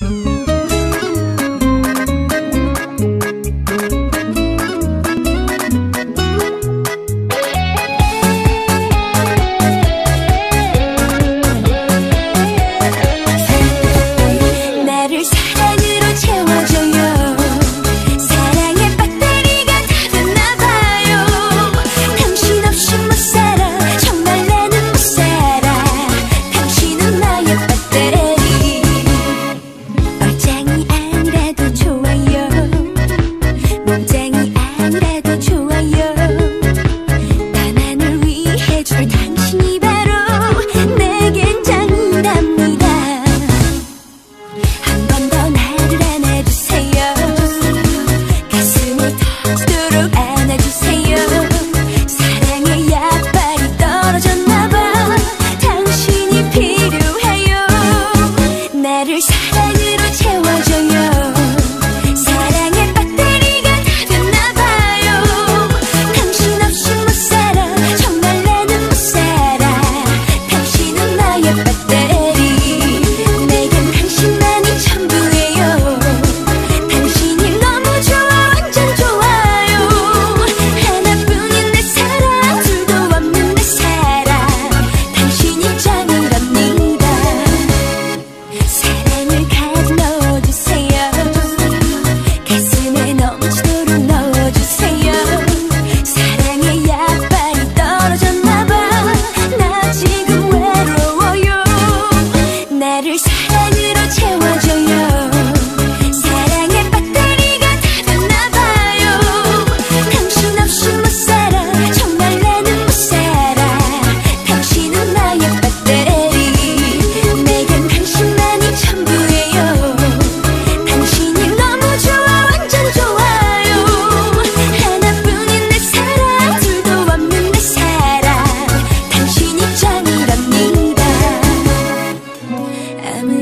Música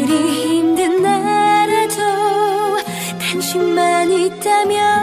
우리 힘든 나라도 당신만 있다면